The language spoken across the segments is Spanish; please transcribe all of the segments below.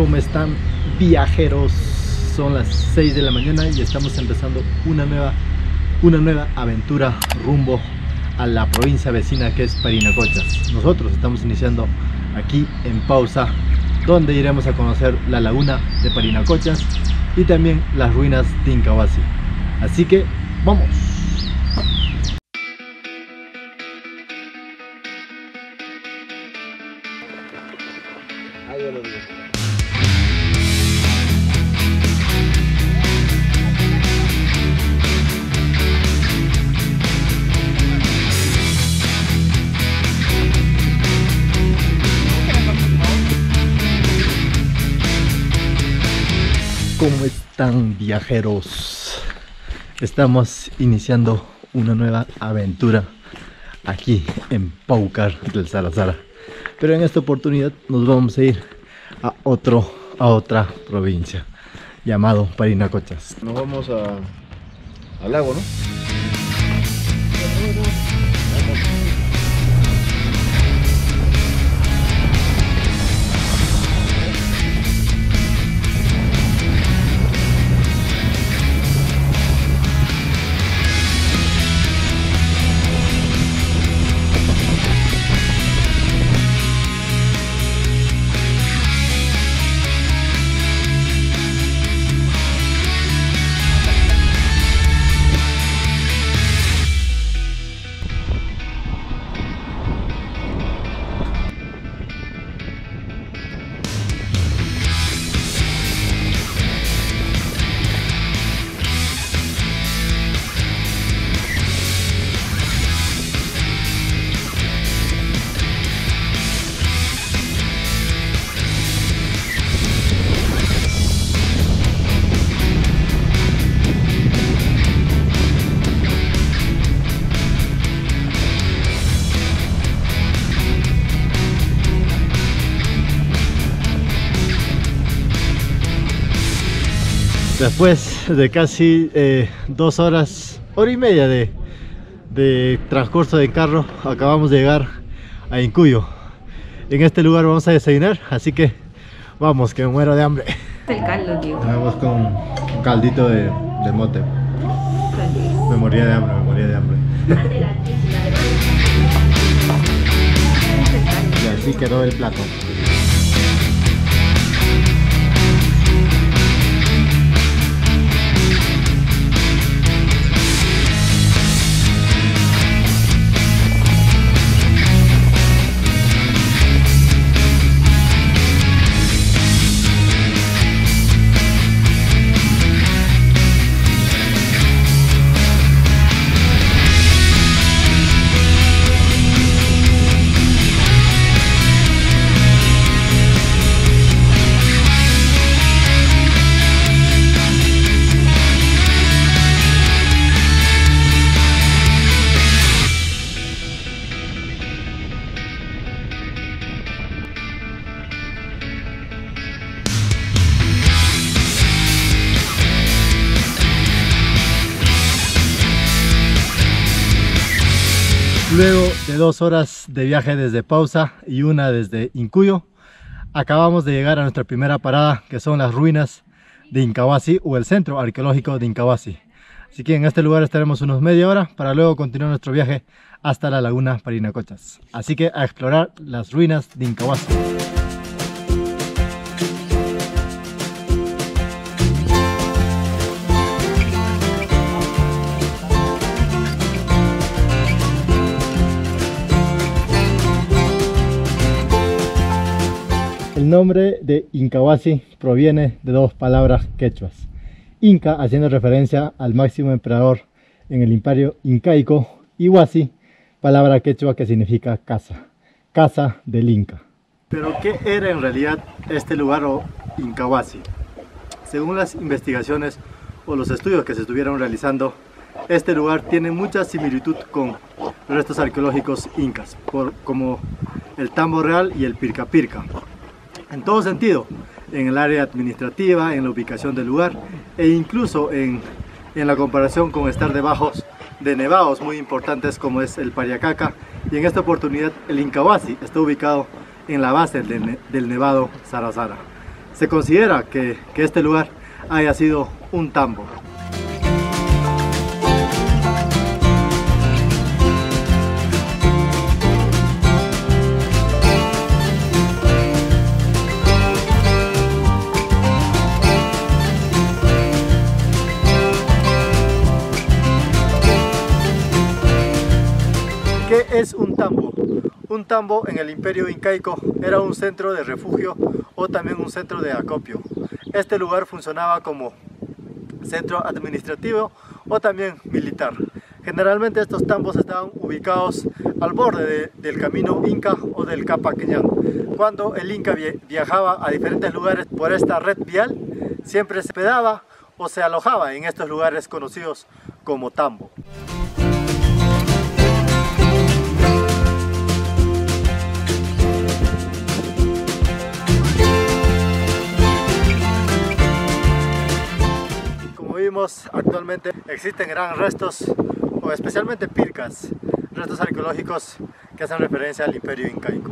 ¿Cómo están viajeros? Son las 6 de la mañana y estamos empezando una nueva, una nueva aventura rumbo a la provincia vecina que es Parinacochas. Nosotros estamos iniciando aquí en Pausa, donde iremos a conocer la laguna de Parinacochas y también las ruinas de Incahuasi. Así que, ¡vamos! ¿Cómo están viajeros? Estamos iniciando una nueva aventura aquí en Paucar del Salazar. Pero en esta oportunidad nos vamos a ir a otro a otra provincia llamado Parinacochas. Nos vamos a, al lago, ¿no? Después de casi eh, dos horas, hora y media de, de transcurso de carro, acabamos de llegar a Incuyo. En este lugar vamos a desayunar, así que vamos, que me muero de hambre. El caldo, tío. Vamos con un caldito de, de mote. Me moría de hambre, me moría de hambre. Y así quedó el plato. Luego de dos horas de viaje desde Pausa y una desde Incuyo, acabamos de llegar a nuestra primera parada, que son las ruinas de Incahuasi o el centro arqueológico de Incahuasi. Así que en este lugar estaremos unos media hora para luego continuar nuestro viaje hasta la laguna Parinacochas. Así que a explorar las ruinas de Incahuasi. Nombre de Incahuasi proviene de dos palabras quechuas. Inca haciendo referencia al máximo emperador en el imperio incaico y Huasi, palabra quechua que significa casa, casa del Inca. Pero ¿qué era en realidad este lugar o Incahuasi? Según las investigaciones o los estudios que se estuvieron realizando, este lugar tiene mucha similitud con restos arqueológicos incas, por, como el Tambo Real y el Pirca Pirca en todo sentido, en el área administrativa, en la ubicación del lugar e incluso en, en la comparación con estar debajo de nevados muy importantes como es el Pariacaca y en esta oportunidad el Incahuasi está ubicado en la base del, del nevado Sarasara. Se considera que, que este lugar haya sido un tambo. Un tambo? Un tambo en el imperio incaico era un centro de refugio o también un centro de acopio. Este lugar funcionaba como centro administrativo o también militar. Generalmente estos tambos estaban ubicados al borde del camino Inca o del Capaqueñán. Cuando el Inca viajaba a diferentes lugares por esta red vial, siempre se hospedaba o se alojaba en estos lugares conocidos como tambo. Actualmente existen gran restos, o especialmente pircas, restos arqueológicos que hacen referencia al imperio incaico.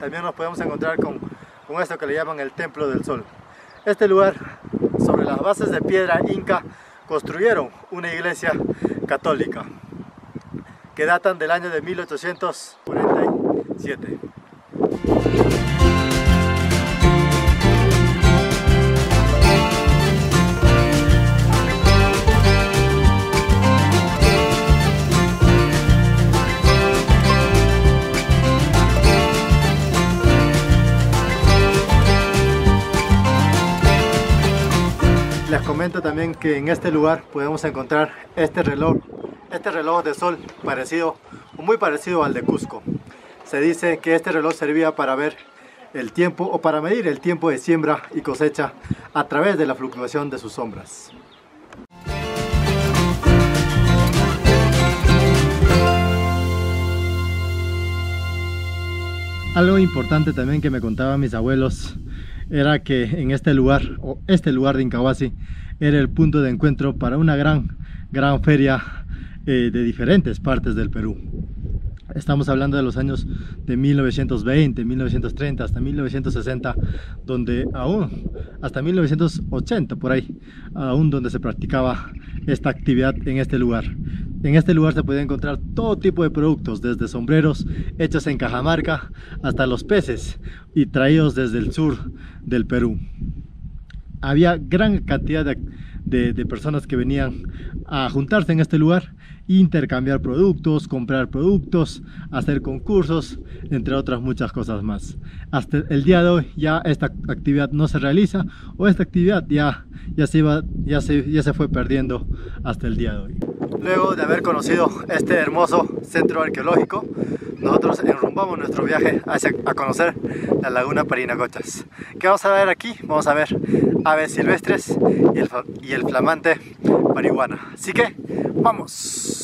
También nos podemos encontrar con, con esto que le llaman el Templo del Sol. Este lugar, sobre las bases de piedra inca, construyeron una iglesia católica que datan del año de 1847. También que en este lugar podemos encontrar este reloj, este reloj de sol parecido, muy parecido al de Cusco. Se dice que este reloj servía para ver el tiempo o para medir el tiempo de siembra y cosecha a través de la fluctuación de sus sombras. Algo importante también que me contaban mis abuelos era que en este lugar, o este lugar de Incahuasi, era el punto de encuentro para una gran, gran feria eh, de diferentes partes del Perú. Estamos hablando de los años de 1920, 1930 hasta 1960, donde aún, hasta 1980 por ahí, aún donde se practicaba esta actividad en este lugar. En este lugar se puede encontrar todo tipo de productos, desde sombreros hechos en Cajamarca hasta los peces y traídos desde el sur del Perú. Había gran cantidad de, personas que venían a juntarse en este lugar intercambiar productos, comprar productos, hacer concursos, entre otras muchas cosas más. Hasta el día de hoy ya esta actividad no se realiza o esta actividad ya, ya, se, ya, se, ya se fue perdiendo hasta el día de hoy. Luego de haber conocido este hermoso centro arqueológico, nosotros enrumbamos nuestro viaje hacia, a conocer la laguna Parinacochas. ¿Qué vamos a ver aquí? Vamos a ver aves silvestres y el, y el flamante marihuana. Así que, ¡vamos!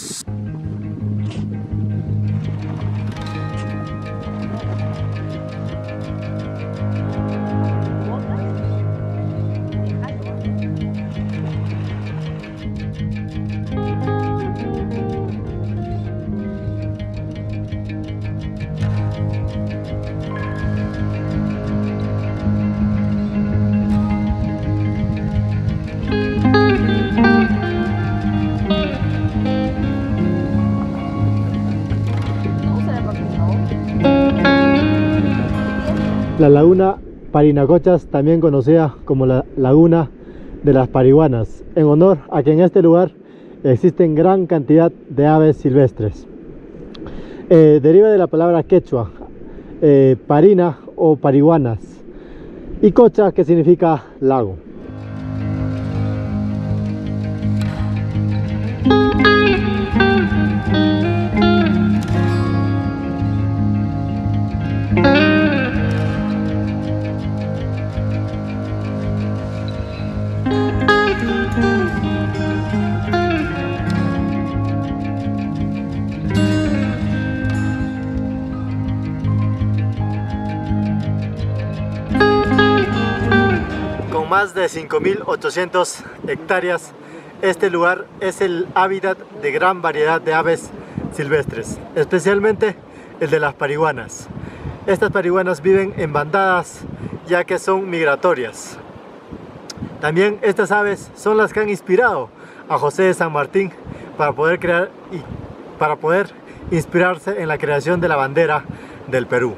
La laguna Parinacochas, también conocida como la laguna de las Parihuanas, en honor a que en este lugar existen gran cantidad de aves silvestres. Eh, deriva de la palabra quechua, eh, parina o parihuanas, y cocha que significa lago. Más de 5.800 hectáreas, este lugar es el hábitat de gran variedad de aves silvestres, especialmente el de las parihuanas. Estas parihuanas viven en bandadas ya que son migratorias. También estas aves son las que han inspirado a José de San Martín para poder crear y para poder inspirarse en la creación de la bandera del Perú.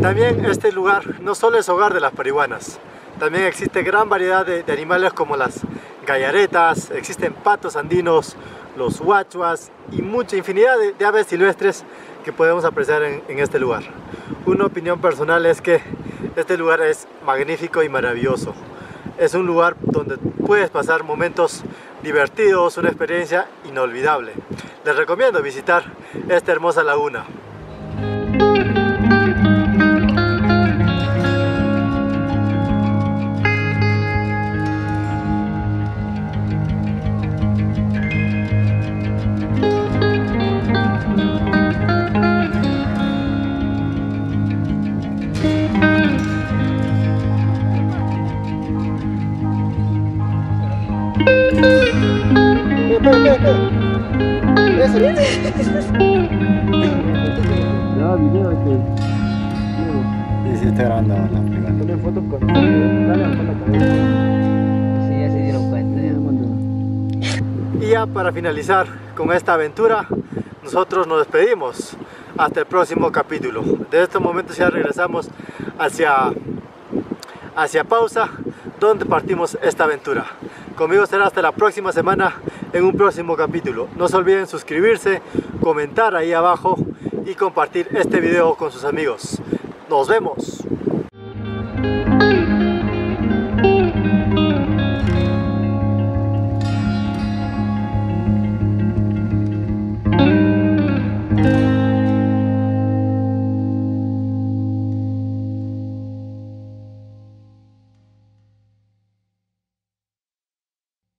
También este lugar no solo es hogar de las parihuanas, también existe gran variedad de, animales como las gallaretas, existen patos andinos, los huachuas y mucha infinidad de, aves silvestres que podemos apreciar en, en este lugar. Una opinión personal es que este lugar es magnífico y maravilloso. Es un lugar donde puedes pasar momentos divertidos, una experiencia inolvidable. Les recomiendo visitar esta hermosa laguna. Y ya para finalizar con esta aventura, nosotros nos despedimos hasta el próximo capítulo. De estos momentos ya regresamos hacia, hacia pausa, donde partimos esta aventura. Conmigo será hasta la próxima semana en un próximo capítulo. No se olviden suscribirse, comentar ahí abajo y compartir este video con sus amigos. Nos vemos.